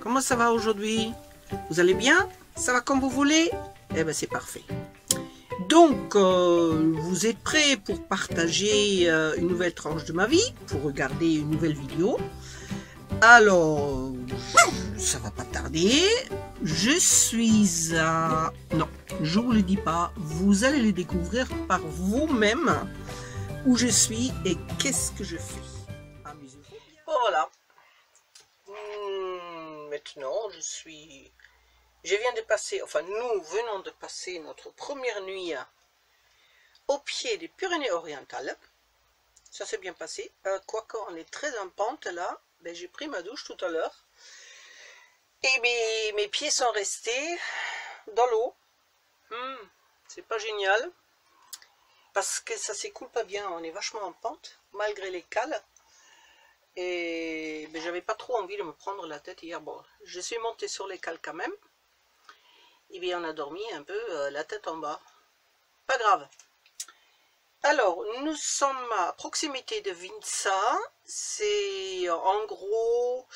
Comment ça va aujourd'hui? Vous allez bien? Ça va comme vous voulez? Eh bien c'est parfait. Donc, euh, vous êtes prêts pour partager euh, une nouvelle tranche de ma vie, pour regarder une nouvelle vidéo? Alors, ça va pas tarder. Je suis à... Non, je vous le dis pas. Vous allez le découvrir par vous-même où je suis et qu'est-ce que je fais? Amusez-vous. Voilà. Hmm, maintenant, je suis... Je viens de passer, enfin nous venons de passer notre première nuit au pied des Pyrénées-Orientales. Ça s'est bien passé. Euh, Quoique on est très en pente là, ben, j'ai pris ma douche tout à l'heure. Et mes, pieds sont restés dans l'eau. Hmm, c'est pas génial. Parce que ça s'écoule pas bien. On est vachement en pente, malgré les cales. Et ben, j'avais pas trop envie de me prendre la tête hier. Bon, je suis montée sur les cales quand même. Et bien on a dormi un peu euh, la tête en bas. Pas grave. Alors, nous sommes à proximité de Vinça. C'est en gros,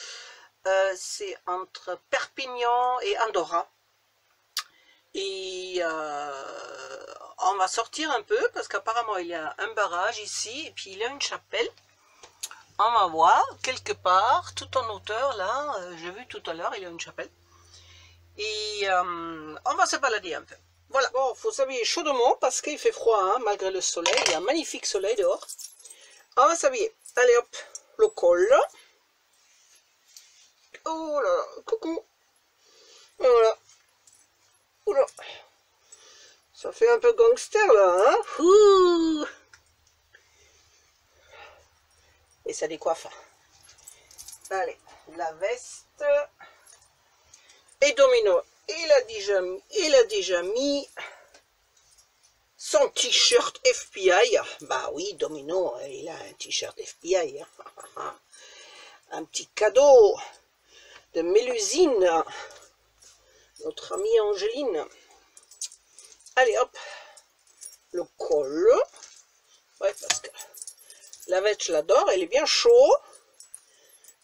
euh, c'est entre Perpignan et Andorra. Et euh, on va sortir un peu parce qu'apparemment il y a un barrage ici et puis il y a une chapelle. On va voir quelque part, tout en hauteur là, euh, j'ai vu tout à l'heure, il y a une chapelle. Et euh, on va se balader un peu. Voilà, bon, faut s'habiller chaudement parce qu'il fait froid, hein, malgré le soleil. Il y a un magnifique soleil dehors. On va s'habiller. Allez hop, le col. Oh là là, coucou. Voilà. Oula. Ça fait un peu gangster là, hein Ouh. Et ça décoiffe. Allez, la veste. Et Domino, il a déjà, il a déjà mis son t-shirt FBI. Bah oui, Domino, il a un t-shirt FBI. Un petit cadeau de Mélusine, notre amie Angéline. Allez, hop, le col. Ouais, parce que la veste, je l'adore, elle est bien chaud.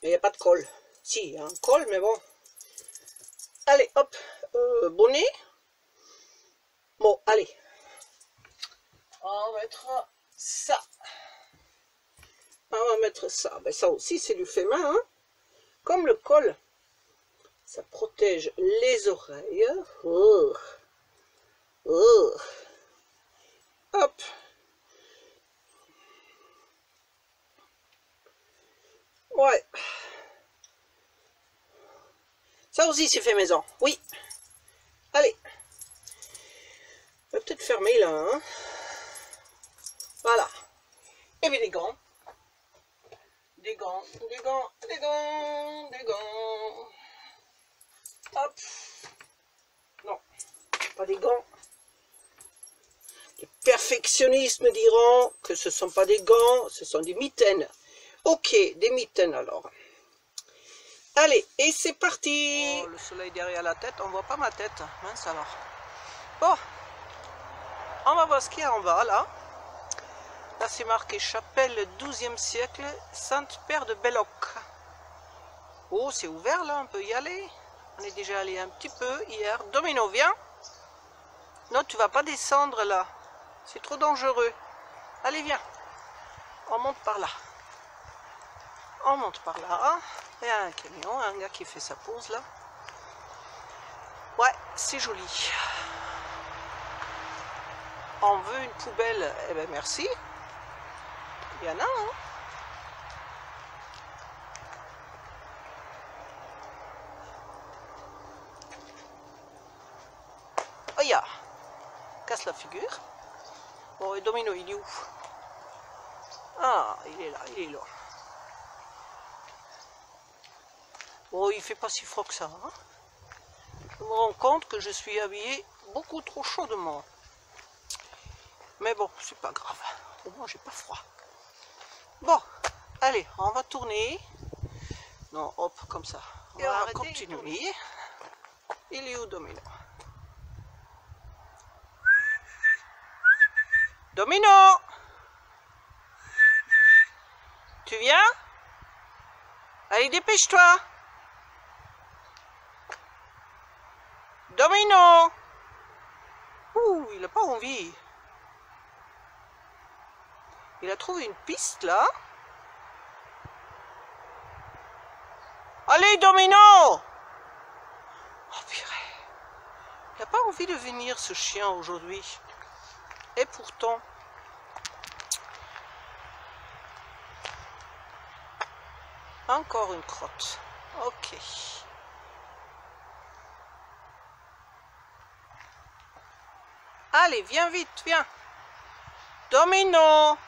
Mais il n'y a pas de col. Si, il y a un col, mais bon. Allez, hop, euh, bonnet. Bon, allez. On va mettre ça. On va mettre ça. Ben, ça aussi, c'est du fait main. Hein. Comme le col. Ça protège les oreilles. Oh. Oh. Hop. Ouais. Aussi, c'est fait maison. Oui. Allez. Peut-être fermer là. Hein. Voilà. Et puis des gants. Des gants, des gants, des gants, des gants. Hop. Non, pas des gants. Les perfectionnistes me diront que ce ne sont pas des gants, ce sont des mitaines. Ok, des mitaines alors. Allez, et c'est parti oh, Le soleil derrière la tête, on voit pas ma tête. Mince alors. Bon, on va voir ce qu'il y a en bas là. Là c'est marqué chapelle 12e siècle, Sainte-Père de Belloc. Oh, c'est ouvert là, on peut y aller. On est déjà allé un petit peu hier. Domino, viens. Non, tu vas pas descendre là. C'est trop dangereux. Allez, viens. On monte par là. On monte par là. Il y a un camion, un gars qui fait sa pause là. Ouais, c'est joli. On veut une poubelle, eh ben merci. Il y en a, hein. Oh ya Casse la figure. Bon, et Domino, il est où? Ah, il est là, il est là. Bon, il fait pas si froid que ça. Hein je me rends compte que je suis habillé beaucoup trop chaudement. Mais bon, c'est pas grave. Au moins, j'ai pas froid. Bon, allez, on va tourner. Non, hop, comme ça. On Et va continuer. Il est où Domino? Domino Tu viens? Allez, dépêche-toi Domino Ouh, il n'a pas envie. Il a trouvé une piste là. Allez, Domino Oh purée. Il n'a pas envie de venir ce chien aujourd'hui. Et pourtant... Encore une crotte. Ok. Allez, viens vite, viens. Domino.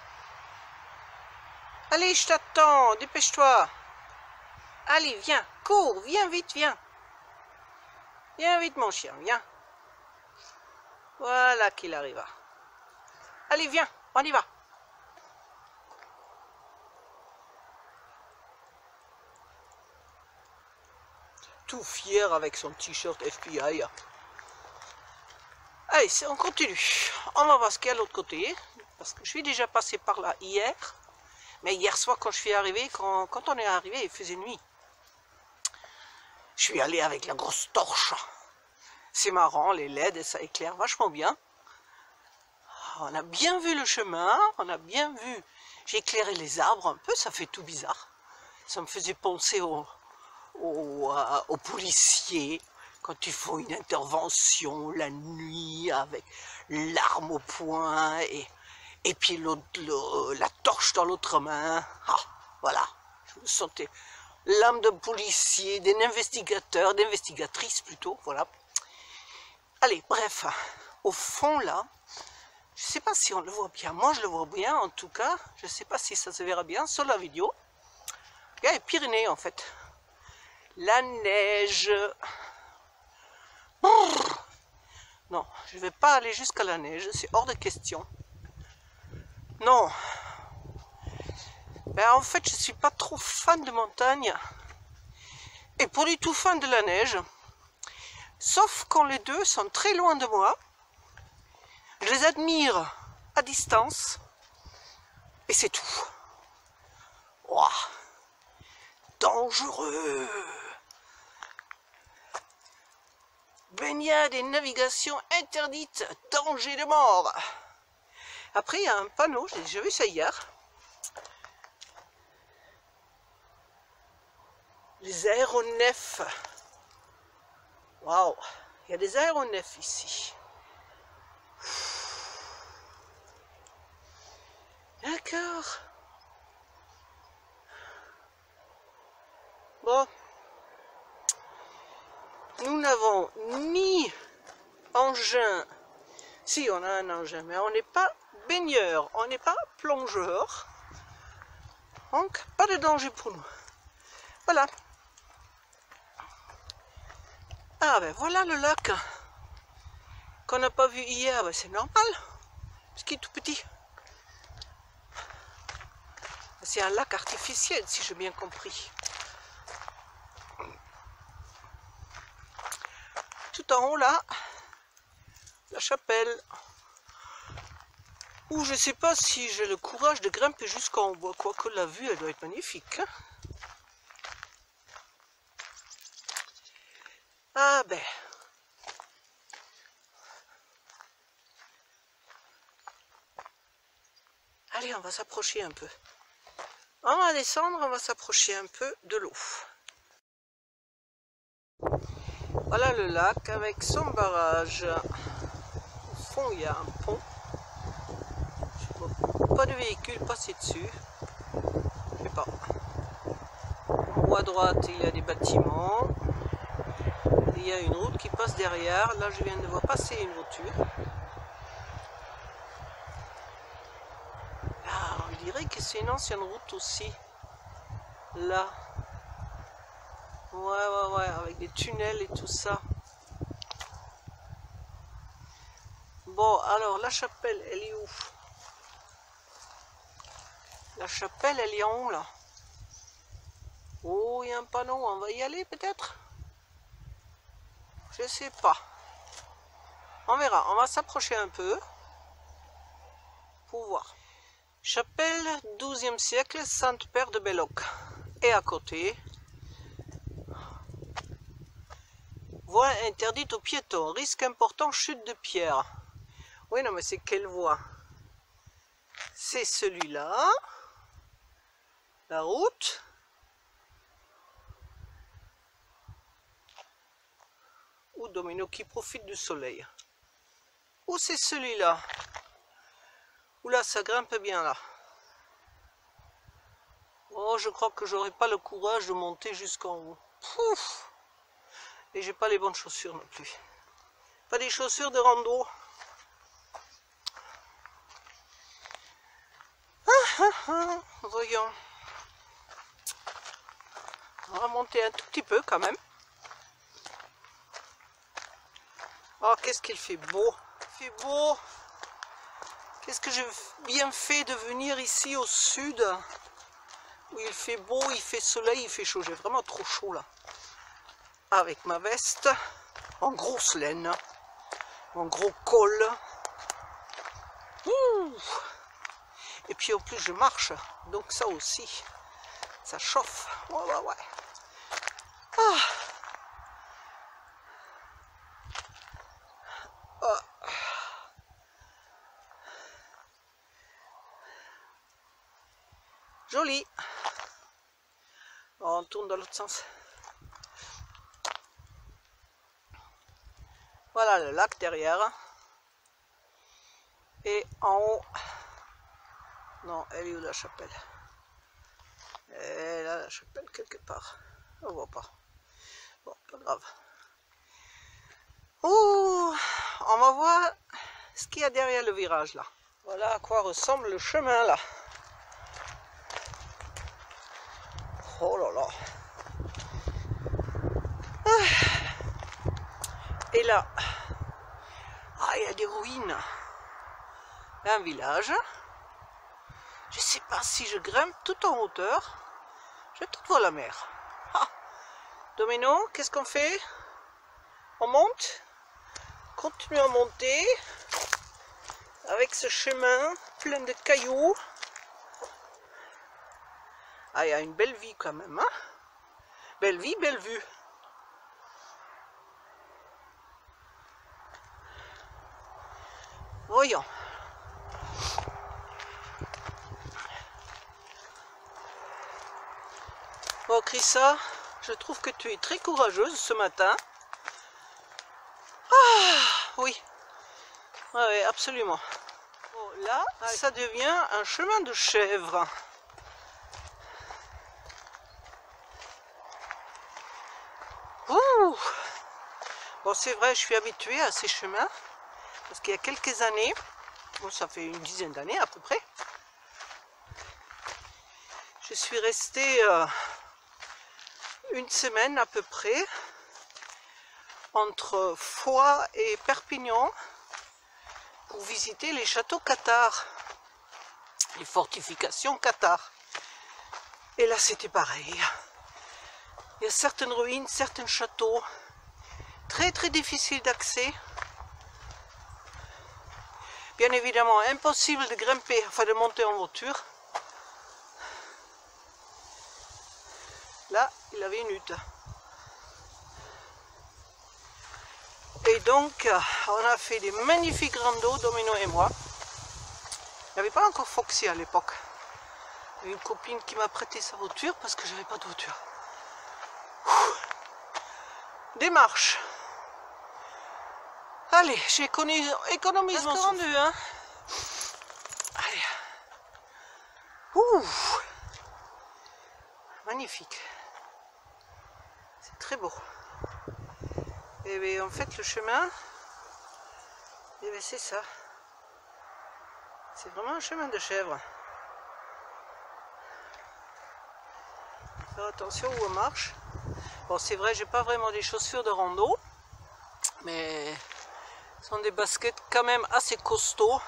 Allez, je t'attends, dépêche-toi. Allez, viens, cours, viens vite, viens. Viens vite, mon chien, viens. Voilà qu'il arriva. Allez, viens, on y va. Tout fier avec son t-shirt FBI. Allez, on continue. On va voir ce qu'il y a de l'autre côté. Parce que je suis déjà passé par là hier. Mais hier soir, quand je suis arrivé, quand, quand on est arrivé, il faisait nuit. Je suis allé avec la grosse torche. C'est marrant, les LED, ça éclaire vachement bien. On a bien vu le chemin, on a bien vu. J'ai éclairé les arbres un peu, ça fait tout bizarre. Ça me faisait penser aux, euh, aux, policiers quand ils font une intervention la nuit avec l'arme au poing et, et puis la torche dans l'autre main. Ah, voilà, je me sentais l'âme de policier, d'un investigateur, d'investigatrice plutôt, voilà. Allez, bref, au fond là, je ne sais pas si on le voit bien, moi je le vois bien en tout cas, je ne sais pas si ça se verra bien sur la vidéo. A les Pyrénées en fait. La neige. Non, je ne vais pas aller jusqu'à la neige, c'est hors de question. Non, ben, en fait, je suis pas trop fan de montagne et pas du tout fan de la neige. Sauf quand les deux sont très loin de moi. Je les admire à distance et c'est tout. Ouah, dangereux. Baignade et navigation interdite, danger de mort. Après, il y a un panneau, j'ai vu ça hier. les aéronefs. Waouh, il y a des aéronefs ici. D'accord. Bon. Nous n'avons ni engin. Si, on a un engin, mais on n'est pas baigneur, on n'est pas plongeur. Donc, pas de danger pour nous. Voilà. Ah ben voilà le lac qu'on n'a pas vu hier, ben, c'est normal, parce qu'il est tout petit. C'est un lac artificiel, si j'ai bien compris. Haut là, la chapelle. Ou je sais pas si j'ai le courage de grimper jusqu'en haut, quoique la vue elle doit être magnifique. Ah ben. Allez, on va s'approcher un peu. On va descendre, on va s'approcher un peu de l'eau. Voilà le lac avec son barrage. Au fond, il y a un pont. Pas de véhicule passer dessus. Je sais pas. En haut à droite, il y a des bâtiments il y a une route qui passe derrière. Là, je viens de voir passer une voiture. Ah, on dirait que c'est une ancienne route aussi. Là. Ouais, ouais, ouais, avec des tunnels et tout ça. Bon, alors, la chapelle, elle est où? La chapelle, elle est en haut, là Oh, il y a un panneau, on va y aller peut-être? Je sais pas. On verra. On va s'approcher un peu pour voir. Chapelle 12e siècle, Sainte-Père de Belloc. Et à côté, Voie interdite aux piétons. Risque important, chute de pierre. Oui, non, mais c'est quelle voie C'est celui-là. La route. Ou Domino qui profite du soleil. Ou c'est celui-là. Oula, ça grimpe bien là. Oh, je crois que j'aurai pas le courage de monter jusqu'en haut. Pouf Et j'ai pas les bonnes chaussures non plus. Pas des chaussures de rando. Ah, ah, ah. Voyons. On va monter un tout petit peu quand même. Oh, qu'est-ce qu'il fait beau. Il fait beau. Qu'est-ce que j'ai bien fait de venir ici au sud où il fait beau, il fait soleil, il fait chaud. J'ai vraiment trop chaud là. Avec ma veste en grosse laine, en gros col. Et puis en plus je marche, donc ça aussi, ça chauffe. Ouais, ouais, ouais. Ah. Joli. On tourne dans l'autre sens. Voilà le lac derrière. Et en haut, non, elle est où la chapelle? Elle a la chapelle quelque part. On voit pas. Bon, pas grave. Ouh, on va voir ce qu'il y a derrière le virage là. Voilà à quoi ressemble le chemin là. Oh là là. Et là, ah, il y a des ruines. Un village. Je sais pas si je grimpe tout en hauteur. Je trouve la mer. Ah. Domino, qu'est-ce qu'on fait? On monte? Continue à monter avec ce chemin plein de cailloux. Ah, il y a une belle vie quand même. Hein? Belle vie, belle vue. Voyons. Bon, Chrissa, je trouve que tu es très courageuse ce matin. Ah, oui. Oui, absolument. là, ça devient un chemin de chèvre. Bon, c'est vrai, je suis habituée à ces chemins, parce qu'il y a quelques années, bon, ça fait une dizaine d'années à peu près, je suis restée euh, une semaine à peu près entre Foix et Perpignan pour visiter les châteaux cathares, les fortifications cathares. Et là, c'était pareil. Il y a certaines ruines, certains châteaux, très très difficile d'accès. Bien évidemment, impossible de grimper, enfin de monter en voiture. Là, il avait une hutte. Et donc, on a fait des magnifiques randos, Domino et moi. Il n'y avait pas encore Foxy à l'époque. Une copine qui m'a prêté sa voiture parce que j'avais pas de voiture. Démarche. Allez, j'ai économisé mon rendu, hein. Allez. Ouh. Magnifique. C'est très beau. Et bien, en fait, le chemin, et bien, c'est ça. C'est vraiment un chemin de chèvre. Faire attention où on marche. Bon, c'est vrai, j'ai pas vraiment des chaussures de rando, mais ce sont des baskets quand même assez costauds.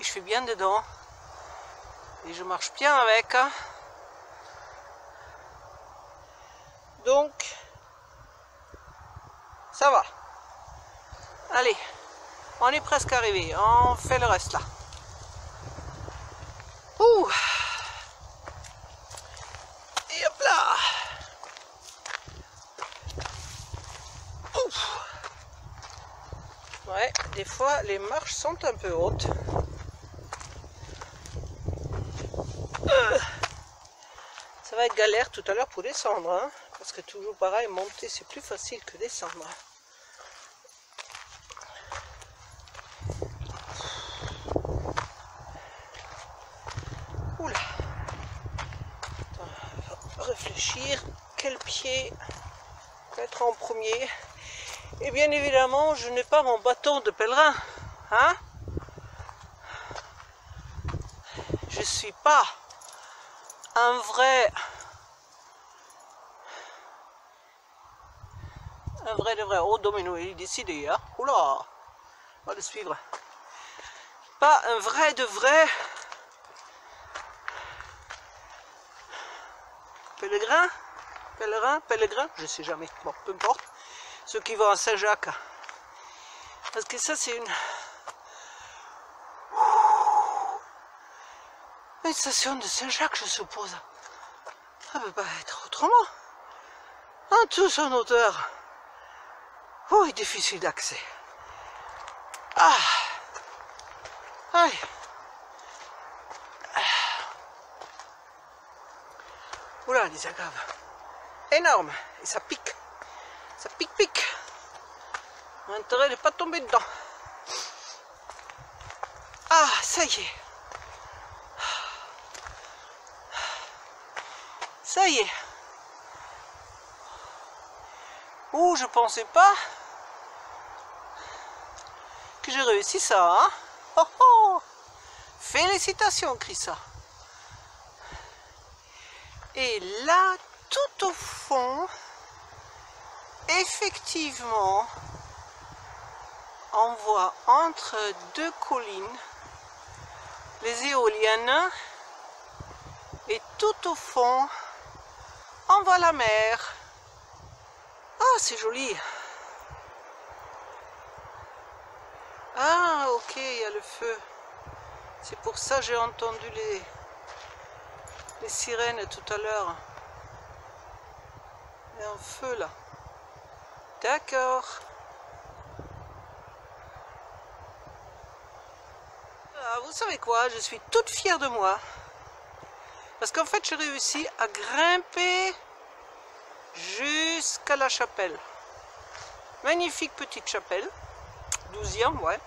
Et je suis bien dedans. Et je marche bien avec. Hein. Donc, ça va. Allez, on est presque arrivé. On fait le reste là. Ouh les marches sont un peu hautes. Euh, ça va être galère tout à l'heure pour descendre, hein, parce que toujours pareil, monter c'est plus facile que descendre. Oula. Attends, réfléchir, quel pied mettre en premier Et bien évidemment, je n'ai pas mon bâton de pèlerin, hein? Je suis pas un vrai un vrai de vrai. Oh domino il est décidé hein? Oula! On va le suivre. Pas un vrai de vrai pèlerin pèlerin pèlerin je sais jamais. Bon peu importe ceux qui vont à Saint-Jacques parce que ça c'est une Une station de Saint-Jacques, je suppose. Ça peut pas être autrement. En tous en hauteur. Oui, difficile d'accès. Ah. Aïe. Oula, les agaves. Énorme. Et ça pique. Pique, pique. On a intérêt de pas tomber dedans. Ah, ça y est. Ça y est. Ouh, je pensais pas que j'ai réussi ça, hein oh, oh Félicitations, Chrissa. Et là, tout au fond, effectivement, on voit entre deux collines les éoliennes et tout au fond, on voit la mer. Ah, c'est joli. Ah, ok, il y a le feu. C'est pour ça que j'ai entendu les, les sirènes tout à l'heure. Il y a un feu là. D'accord. Ah, vous savez quoi Je suis toute fière de moi. Parce qu'en fait, j'ai réussi à grimper jusqu'à la chapelle. Magnifique petite chapelle. 12e, ouais.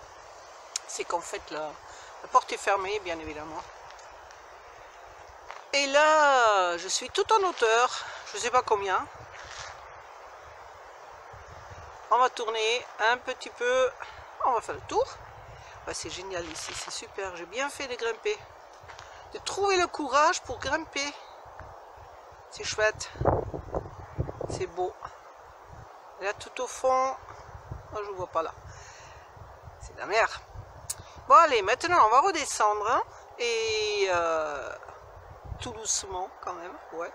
C'est qu'en fait, la, la porte est fermée, bien évidemment. Et là, je suis tout en hauteur. Je ne sais pas combien. On va tourner un petit peu. On va faire le tour. c'est génial ici, c'est super. J'ai bien fait de grimper de trouver le courage pour grimper. C'est chouette. C'est beau. là, tout au fond, oh, je ne vois pas là. C'est la mer. Bon, allez, maintenant, on va redescendre. Hein, et euh, tout doucement, quand même. Ouais.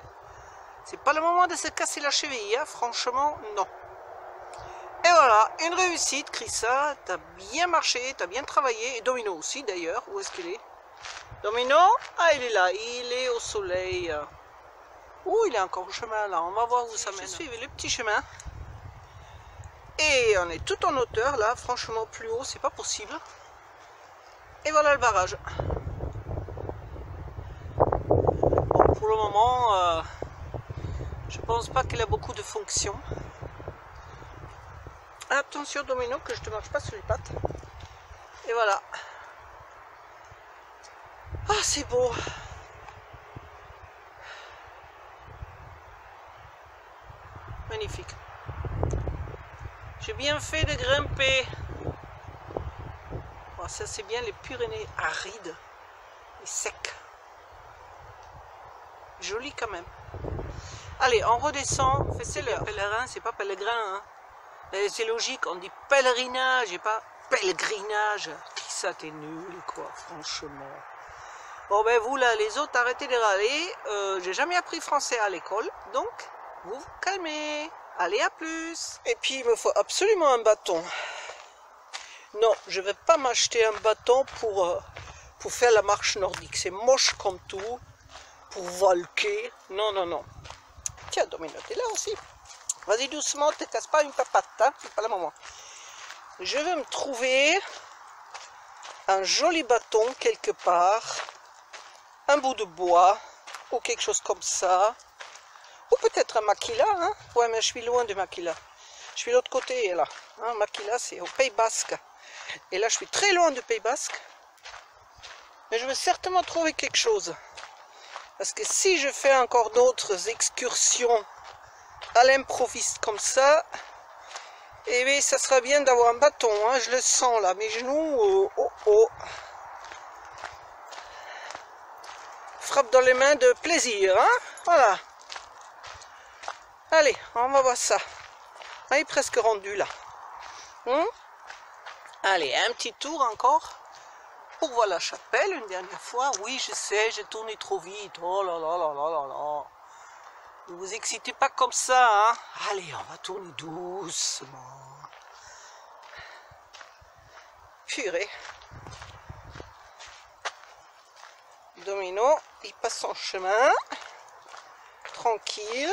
C'est pas le moment de se casser la cheville, hein, franchement, non. Voilà, une réussite, Chrissa. T'as bien marché, t'as bien travaillé. Et Domino aussi, d'ailleurs. Où est-ce qu'il est? Domino? Ah, il est là. Il est au soleil. Ouh, il est encore au chemin là. On va voir où ça mène. Suivez le petit chemin. Et on est tout en hauteur là. Franchement, plus haut, c'est pas possible. Et voilà le barrage. pour le moment, euh, je pense pas qu'il a beaucoup de fonctions. Attention Domino que je te marche pas sur les pattes. Et voilà. Ah, c'est beau. Magnifique. J'ai bien fait de grimper. Oh, ça, c'est bien les Pyrénées arides et secs. Joli quand même. Allez, on redescend. C'est le pèlerin, c'est pas pèlerin. Hein. C'est logique, on dit pèlerinage et pas pèlerinage. Ça, t'es nul, quoi, franchement. Bon ben vous là, les autres, arrêtez de râler. Euh, J'ai jamais appris français à l'école, donc vous vous calmez. Allez, à plus. Et puis il me faut absolument un bâton. Non, je vais pas m'acheter un bâton pour, euh, pour faire la marche nordique. C'est moche comme tout. Pour volquer. Non, non, non. Tiens, Domino, t'es là aussi. Vas-y doucement, te casse pas une papate, hein. C'est pas le moment. je vais me trouver un joli bâton quelque part, un bout de bois ou quelque chose comme ça, ou peut-être un maquila, hein? ouais mais je suis loin de maquila, je suis de l'autre côté là, hein? maquila c'est au Pays Basque, et là je suis très loin du Pays Basque, mais je vais certainement trouver quelque chose, parce que si je fais encore d'autres excursions à l'improviste comme ça, et bien, ça sera bien d'avoir un bâton, hein, je le sens là, mes genoux, euh, oh oh. Frappe dans les mains de plaisir, hein, voilà. Allez, on va voir ça. Ah, il est presque rendu là. Hmm? Allez, un petit tour encore pour voir la chapelle une dernière fois. Oui, je sais, j'ai tourné trop vite. Oh là là là là là là. Ne vous excitez pas comme ça, hein. Allez, on va tourner doucement. Purée. Domino, il passe son chemin. Tranquille.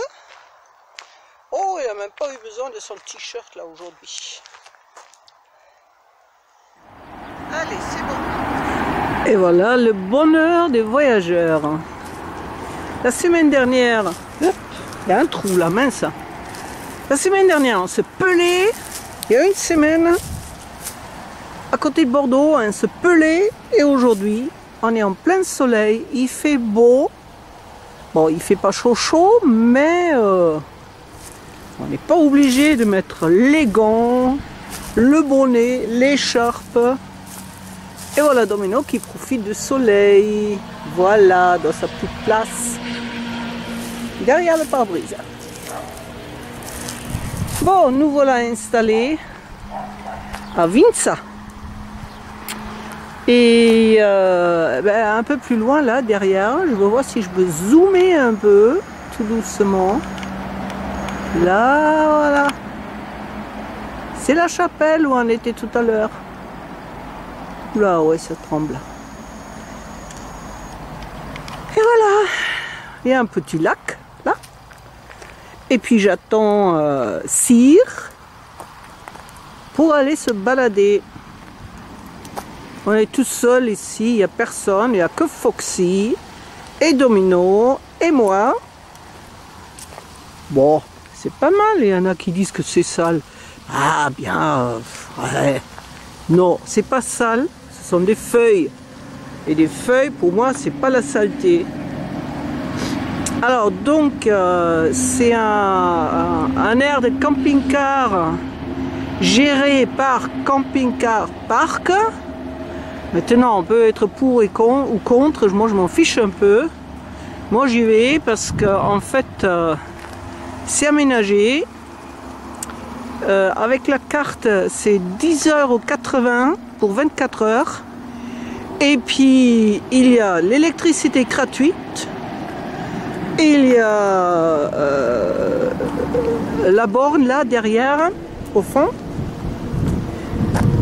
Oh, il n'a même pas eu besoin de son t-shirt là aujourd'hui. Allez, c'est bon. Et voilà le bonheur des voyageurs. La semaine dernière, il y a un trou là, mince. La semaine dernière, on se pelait. Il y a une semaine, à côté de Bordeaux, on se pelait. Et aujourd'hui, on est en plein soleil. Il fait beau. Bon, il fait pas chaud chaud, mais euh, on n'est pas obligé de mettre les gants, le bonnet, l'écharpe. Et voilà Domino qui profite du soleil. Voilà, dans sa petite place derrière le pare-brise. Bon, nous voilà installés à Vinça. Et euh, ben, un peu plus loin là, derrière, je vais voir si je peux zoomer un peu, tout doucement. Là, voilà. C'est la chapelle où on était tout à l'heure. Là, ouais, ça tremble. Et voilà. Il y a un petit lac. Et puis j'attends euh, Cyr pour aller se balader. On est tout seul ici, il n'y a personne, il n'y a que Foxy et Domino et moi. Bon, c'est pas mal, il y en a qui disent que c'est sale. Ah bien, ouais. Non, c'est pas sale, ce sont des feuilles. Et des feuilles, pour moi, c'est pas la saleté. Alors donc euh, c'est un, air de camping-car géré par Camping Car Park. Maintenant on peut être pour et ou contre, moi je m'en fiche un peu. Moi j'y vais parce que en fait euh, c'est aménagé. Euh, avec la carte c'est 10,80€ pour 24 heures. Et puis il y a l'électricité gratuite il y a euh, la borne là derrière, au fond.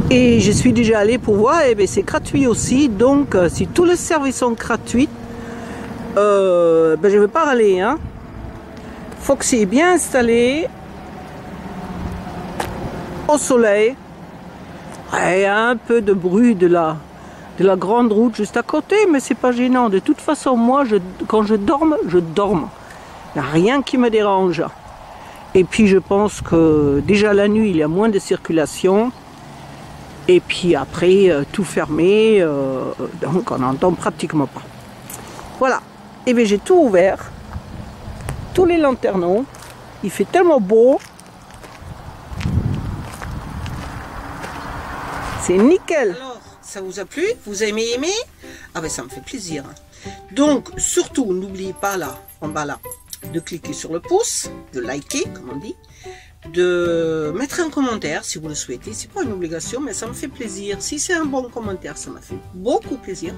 Et je suis déjà allé pour voir, et eh c'est gratuit aussi. Donc, euh, si tous les services sont gratuits, euh, ben, je ne vais pas aller. Hein. Foxy est bien installé, au soleil. A un peu de bruit de là de la grande route juste à côté, mais c'est pas gênant. De toute façon, moi, quand je dorme, je dorme. Rien qui me dérange. Et puis je pense que déjà la nuit, il y a moins de circulation. Et puis après, euh, tout fermé, euh, donc on n'entend pratiquement pas. Voilà. Et bien j'ai tout ouvert. Tous les lanternons. Il fait tellement beau. C'est nickel ça vous a plu? Vous avez aimé Ah ben ça me fait plaisir. Donc surtout, n'oubliez pas là, en bas là, de cliquer sur le pouce, de liker, comme on dit, de mettre un commentaire si vous le souhaitez. C'est pas une obligation, mais ça me fait plaisir. Si c'est un bon commentaire, ça m'a fait beaucoup plaisir.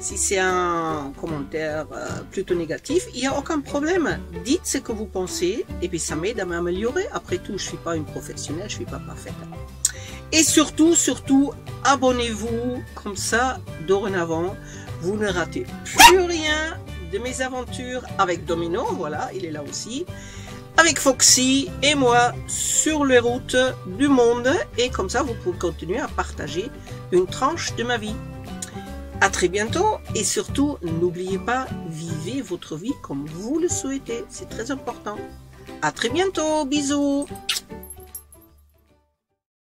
Si c'est un commentaire euh, plutôt négatif, il n'y a aucun problème. Dites ce que vous pensez et puis ça m'aide à m'améliorer. Après tout, je suis pas une professionnelle, je suis pas parfaite. Et surtout, surtout, abonnez-vous. Comme ça, dorénavant, vous ne ratez plus rien de mes aventures avec Domino, voilà, il est là aussi, avec Foxy et moi sur les routes du monde. Et comme ça, vous pouvez continuer à partager une tranche de ma vie. À très bientôt et surtout, n'oubliez pas, vivez votre vie comme vous le souhaitez. C'est très important. À très bientôt. Bisous.